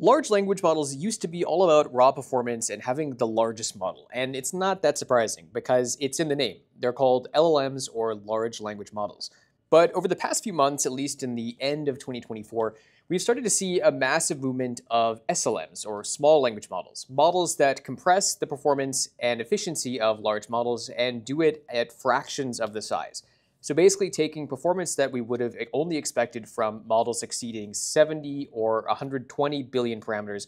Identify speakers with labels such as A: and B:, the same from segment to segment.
A: Large language models used to be all about raw performance and having the largest model, and it's not that surprising because it's in the name. They're called LLMs or large language models. But over the past few months, at least in the end of 2024, we've started to see a massive movement of SLMs or small language models, models that compress the performance and efficiency of large models and do it at fractions of the size. So basically taking performance that we would have only expected from models exceeding 70 or 120 billion parameters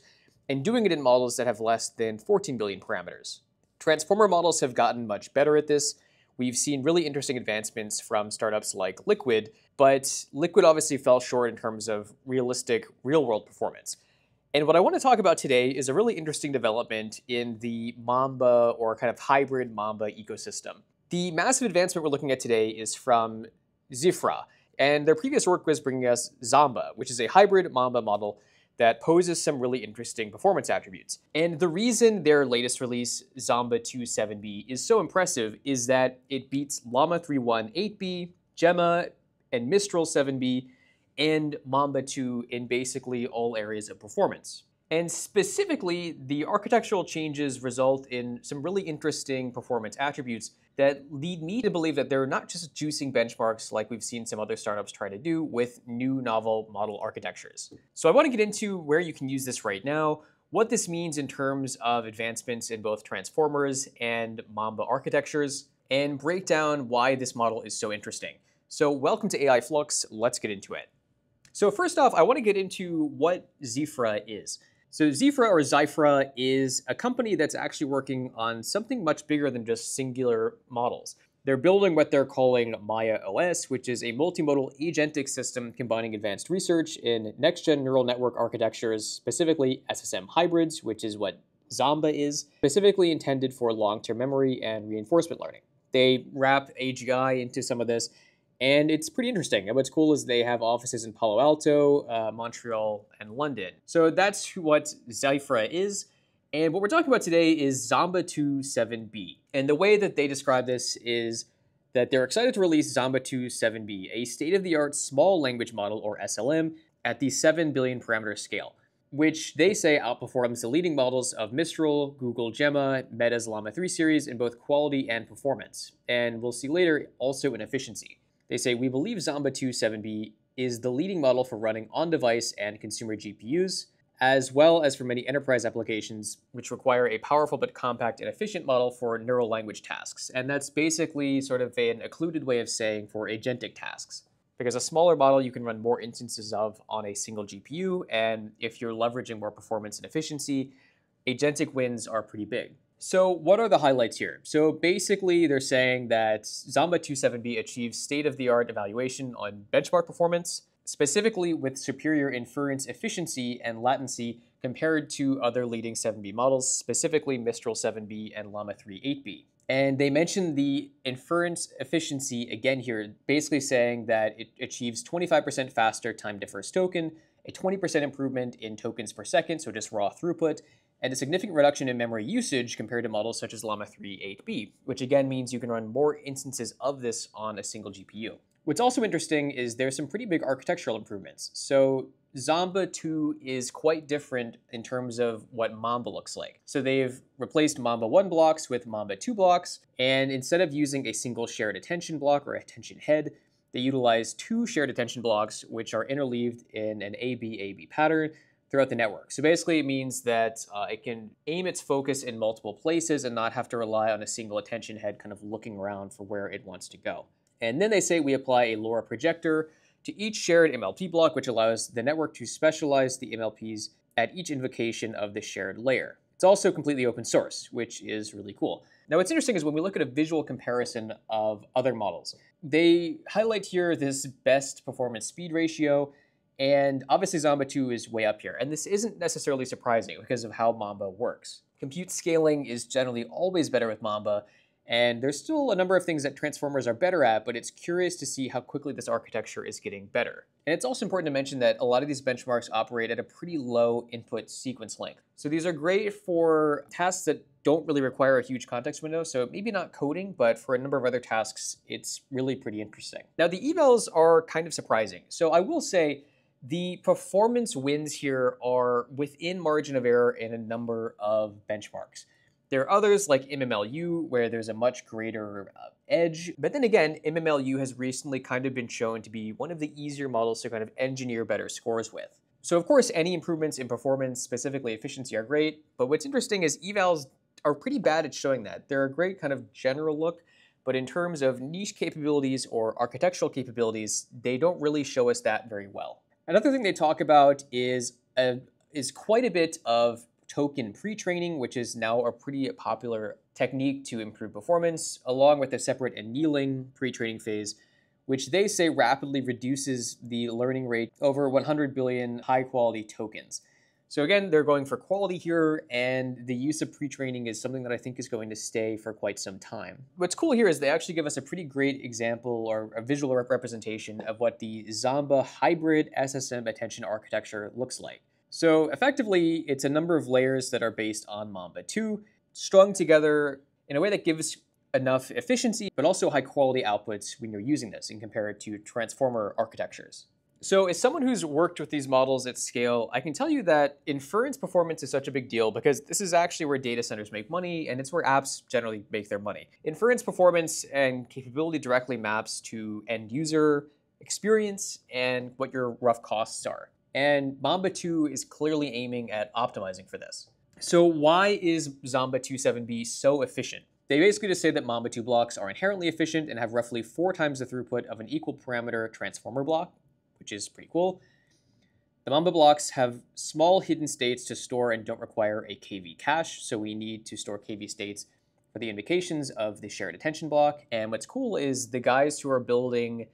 A: and doing it in models that have less than 14 billion parameters. Transformer models have gotten much better at this. We've seen really interesting advancements from startups like Liquid, but Liquid obviously fell short in terms of realistic real-world performance. And what I want to talk about today is a really interesting development in the Mamba or kind of hybrid Mamba ecosystem. The massive advancement we're looking at today is from Zyphra, and their previous work was bringing us Zamba, which is a hybrid Mamba model that poses some really interesting performance attributes. And the reason their latest release, Zamba 2.7b, is so impressive is that it beats Llama 3.1 8b, Gemma, and Mistral 7b, and Mamba 2 in basically all areas of performance. And specifically, the architectural changes result in some really interesting performance attributes that lead me to believe that they're not just juicing benchmarks like we've seen some other startups try to do with new novel model architectures. So I want to get into where you can use this right now, what this means in terms of advancements in both transformers and Mamba architectures, and break down why this model is so interesting. So welcome to AI Flux, let's get into it. So first off, I want to get into what Zyphra is. So Zifra or Zyfra is a company that's actually working on something much bigger than just singular models. They're building what they're calling Maia OS, which is a multimodal agentic system combining advanced research in next-gen neural network architectures, specifically SSM hybrids, which is what Zamba is, specifically intended for long-term memory and reinforcement learning. They wrap AGI into some of this and it's pretty interesting. And what's cool is they have offices in Palo Alto, uh, Montreal, and London. So that's what Zyphra is. And what we're talking about today is Zamba 2.7b. And the way that they describe this is that they're excited to release Zamba 2.7b, a state-of-the-art small language model, or SLM, at the 7 billion parameter scale, which they say outperforms the leading models of Mistral, Google Gemma, Meta's Llama 3 series in both quality and performance. And we'll see later, also in efficiency. They say, we believe Zamba 2.7b is the leading model for running on-device and consumer GPUs, as well as for many enterprise applications, which require a powerful but compact and efficient model for neural language tasks. And that's basically sort of an occluded way of saying for agentic tasks. Because a smaller model you can run more instances of on a single GPU, and if you're leveraging more performance and efficiency, agentic wins are pretty big. So what are the highlights here? So basically they're saying that Zamba 2.7b achieves state-of-the-art evaluation on benchmark performance, specifically with superior inference efficiency and latency compared to other leading 7b models, specifically Mistral 7b and Llama 3 8b. And they mentioned the inference efficiency again here, basically saying that it achieves 25% faster time to first token, a 20% improvement in tokens per second, so just raw throughput, and a significant reduction in memory usage compared to models such as Llama 3 8b, which again means you can run more instances of this on a single GPU. What's also interesting is there's some pretty big architectural improvements. So Zamba 2 is quite different in terms of what Mamba looks like. So they've replaced Mamba 1 blocks with Mamba 2 blocks, and instead of using a single shared attention block or attention head, they utilize two shared attention blocks, which are interleaved in an ABAB -AB pattern throughout the network. So basically it means that uh, it can aim its focus in multiple places and not have to rely on a single attention head kind of looking around for where it wants to go. And then they say we apply a LoRA projector to each shared MLP block, which allows the network to specialize the MLPs at each invocation of the shared layer. It's also completely open source, which is really cool. Now, what's interesting is when we look at a visual comparison of other models, they highlight here this best performance speed ratio and obviously Zamba 2 is way up here. And this isn't necessarily surprising because of how Mamba works. Compute scaling is generally always better with Mamba, and there's still a number of things that transformers are better at, but it's curious to see how quickly this architecture is getting better. And it's also important to mention that a lot of these benchmarks operate at a pretty low input sequence length. So these are great for tasks that don't really require a huge context window, so maybe not coding, but for a number of other tasks, it's really pretty interesting. Now the evals are kind of surprising. So I will say, The performance wins here are within margin of error in a number of benchmarks. There are others like MMLU where there's a much greater uh, edge. But then again, MMLU has recently kind of been shown to be one of the easier models to kind of engineer better scores with. So of course, any improvements in performance, specifically efficiency, are great. But what's interesting is evals are pretty bad at showing that. They're a great kind of general look, but in terms of niche capabilities or architectural capabilities, they don't really show us that very well. Another thing they talk about is a, is quite a bit of token pre-training, which is now a pretty popular technique to improve performance, along with a separate annealing pre-training phase, which they say rapidly reduces the learning rate over 100 billion high-quality tokens. So again, they're going for quality here, and the use of pre-training is something that I think is going to stay for quite some time. What's cool here is they actually give us a pretty great example or a visual representation of what the Zamba hybrid SSM attention architecture looks like. So effectively, it's a number of layers that are based on Mamba 2, strung together in a way that gives enough efficiency, but also high quality outputs when you're using this and compare it to transformer architectures. So as someone who's worked with these models at scale, I can tell you that inference performance is such a big deal because this is actually where data centers make money and it's where apps generally make their money. Inference performance and capability directly maps to end user experience and what your rough costs are. And Mamba 2 is clearly aiming at optimizing for this. So why is Zamba 2.7b so efficient? They basically just say that Mamba 2 blocks are inherently efficient and have roughly four times the throughput of an equal parameter transformer block, which is pretty cool. The Mamba blocks have small hidden states to store and don't require a KV cache, so we need to store KV states for the invocations of the shared attention block. And what's cool is the guys who are building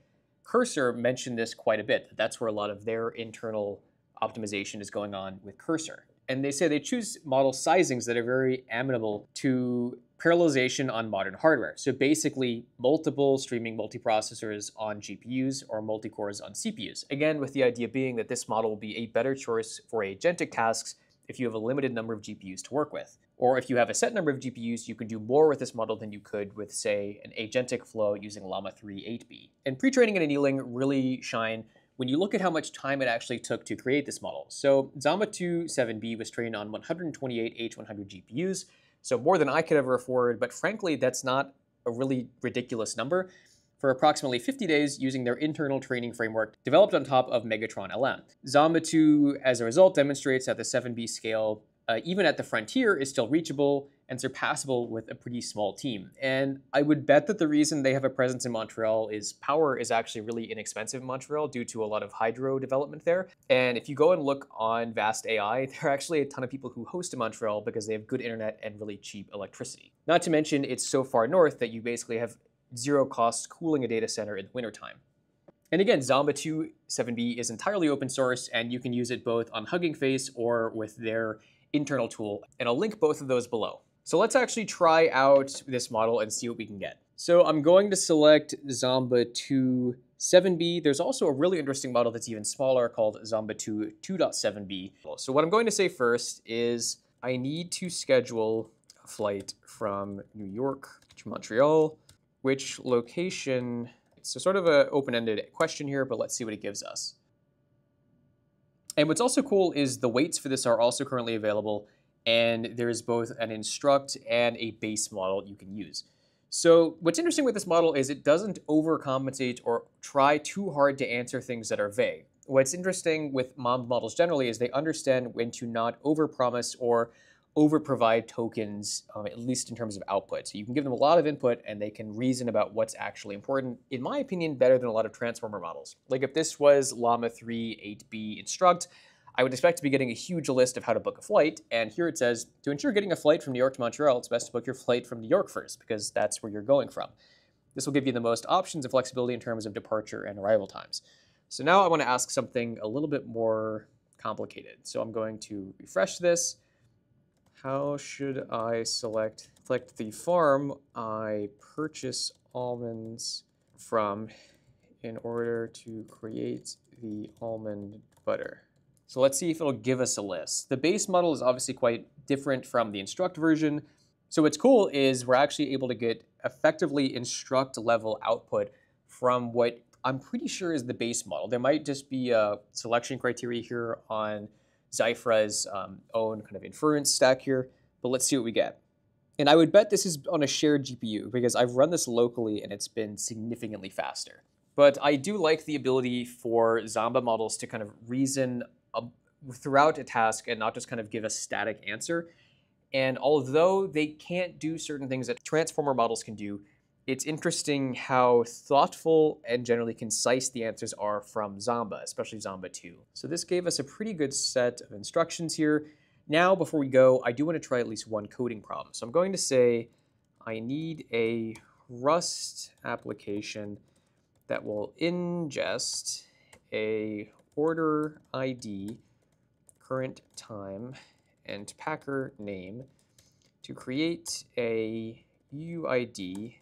A: Cursor mentioned this quite a bit. That's where a lot of their internal optimization is going on with Cursor. And they say they choose model sizings that are very amenable to parallelization on modern hardware. So basically, multiple streaming multiprocessors on GPUs or multi-cores on CPUs. Again, with the idea being that this model will be a better choice for agentic tasks if you have a limited number of GPUs to work with. Or if you have a set number of GPUs, you can do more with this model than you could with, say, an agentic flow using Llama 3 8B. And pre-training and annealing really shine when you look at how much time it actually took to create this model. So Zamba 2 7B was trained on 128 H100 GPUs, so more than I could ever afford, but frankly, that's not a really ridiculous number for approximately 50 days using their internal training framework developed on top of Megatron LM. Zamba 2, as a result, demonstrates that the 7B scale uh, even at the frontier, is still reachable and surpassable with a pretty small team. And I would bet that the reason they have a presence in Montreal is power is actually really inexpensive in Montreal due to a lot of hydro development there. And if you go and look on Vast AI, there are actually a ton of people who host in Montreal because they have good internet and really cheap electricity. Not to mention, it's so far north that you basically have zero costs cooling a data center in the wintertime. And again, Zamba 2 7B is entirely open source, and you can use it both on Hugging Face or with their internal tool, and I'll link both of those below. So let's actually try out this model and see what we can get. So I'm going to select Zamba 2 7B. There's also a really interesting model that's even smaller called Zamba 2 2.7B. So what I'm going to say first is I need to schedule a flight from New York to Montreal. Which location? So sort of an open-ended question here, but let's see what it gives us. And what's also cool is the weights for this are also currently available, and there's both an instruct and a base model you can use. So what's interesting with this model is it doesn't overcompensate or try too hard to answer things that are vague. What's interesting with MOM models generally is they understand when to not overpromise or over provide tokens, um, at least in terms of output. So you can give them a lot of input and they can reason about what's actually important, in my opinion, better than a lot of transformer models. Like if this was Llama 3 8B instruct, I would expect to be getting a huge list of how to book a flight. And here it says, to ensure getting a flight from New York to Montreal, it's best to book your flight from New York first because that's where you're going from. This will give you the most options and flexibility in terms of departure and arrival times. So now I want to ask something a little bit more complicated. So I'm going to refresh this how should I select, select the farm I purchase almonds from in order to create the almond butter? So let's see if it'll give us a list. The base model is obviously quite different from the instruct version. So what's cool is we're actually able to get effectively instruct level output from what I'm pretty sure is the base model. There might just be a selection criteria here on Zyphra's um, own kind of inference stack here, but let's see what we get. And I would bet this is on a shared GPU because I've run this locally and it's been significantly faster. But I do like the ability for Zamba models to kind of reason throughout a task and not just kind of give a static answer. And although they can't do certain things that transformer models can do, it's interesting how thoughtful and generally concise the answers are from Zamba, especially Zamba 2. So this gave us a pretty good set of instructions here. Now, before we go, I do want to try at least one coding problem. So I'm going to say I need a Rust application that will ingest a order ID, current time, and packer name to create a UID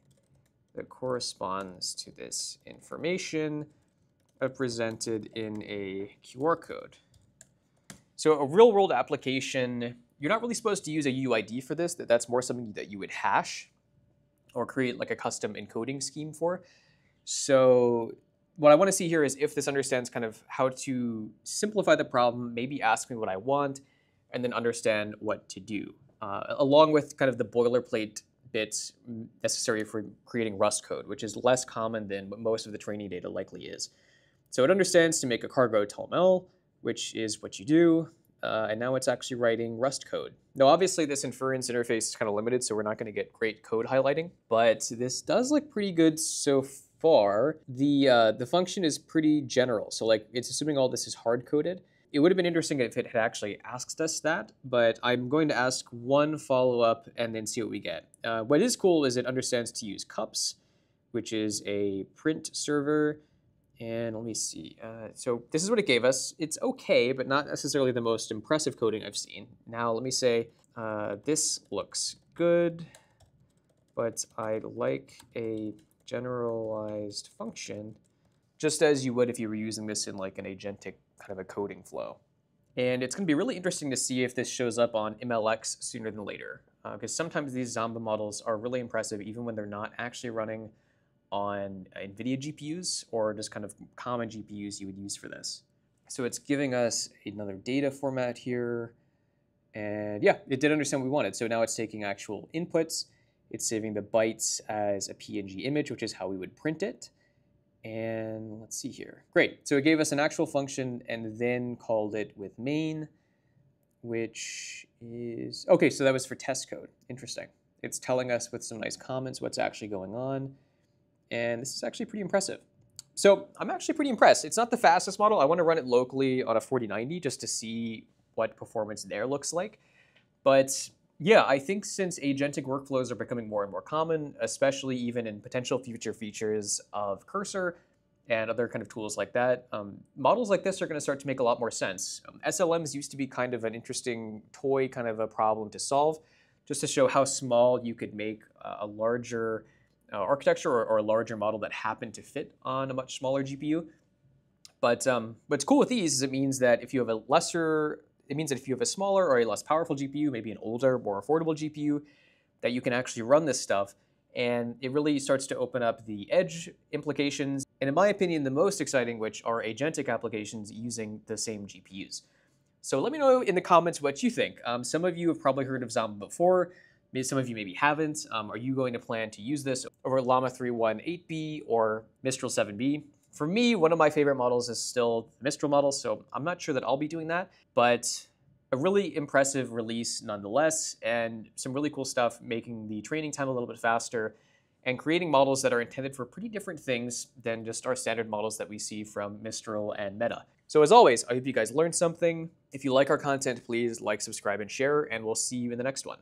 A: that corresponds to this information represented in a QR code. So a real world application, you're not really supposed to use a UID for this, that that's more something that you would hash or create like a custom encoding scheme for. So what I want to see here is if this understands kind of how to simplify the problem, maybe ask me what I want, and then understand what to do, uh, along with kind of the boilerplate bits necessary for creating Rust code, which is less common than what most of the training data likely is. So it understands to make a cargo TOML, which is what you do, uh, and now it's actually writing Rust code. Now, obviously, this inference interface is kind of limited, so we're not going to get great code highlighting, but this does look pretty good so far. The, uh, the function is pretty general, so like it's assuming all this is hard-coded. It would have been interesting if it had actually asked us that, but I'm going to ask one follow-up and then see what we get. Uh, what is cool is it understands to use CUPS, which is a print server, and let me see. Uh, so this is what it gave us. It's okay, but not necessarily the most impressive coding I've seen. Now let me say, uh, this looks good, but I'd like a generalized function, just as you would if you were using this in like an agentic kind of a coding flow. And it's going to be really interesting to see if this shows up on MLX sooner than later, because uh, sometimes these Zamba models are really impressive even when they're not actually running on NVIDIA GPUs or just kind of common GPUs you would use for this. So it's giving us another data format here. And yeah, it did understand what we wanted. So now it's taking actual inputs. It's saving the bytes as a PNG image, which is how we would print it. And let's see here. Great. So it gave us an actual function and then called it with main, which is, okay, so that was for test code. Interesting. It's telling us with some nice comments what's actually going on and this is actually pretty impressive. So I'm actually pretty impressed. It's not the fastest model. I want to run it locally on a 4090 just to see what performance there looks like. But yeah, I think since agentic workflows are becoming more and more common, especially even in potential future features of Cursor and other kind of tools like that, um, models like this are going to start to make a lot more sense. Um, SLMs used to be kind of an interesting toy kind of a problem to solve, just to show how small you could make a larger uh, architecture or, or, a larger model that happened to fit on a much smaller GPU. But um, what's cool with these is it means that if you have a lesser, it means that if you have a smaller or a less powerful GPU, maybe an older, more affordable GPU, that you can actually run this stuff. And it really starts to open up the edge implications. And in my opinion, the most exciting, which are agentic applications using the same GPUs. So let me know in the comments what you think. Um, some of you have probably heard of Zamba before. Maybe some of you maybe haven't. Um, are you going to plan to use this over Llama 3 1 8B or Mistral 7B? For me, one of my favorite models is still the Mistral model, so I'm not sure that I'll be doing that, but a really impressive release nonetheless, and some really cool stuff making the training time a little bit faster and creating models that are intended for pretty different things than just our standard models that we see from Mistral and Meta. So as always, I hope you guys learned something. If you like our content, please like, subscribe, and share, and we'll see you in the next one.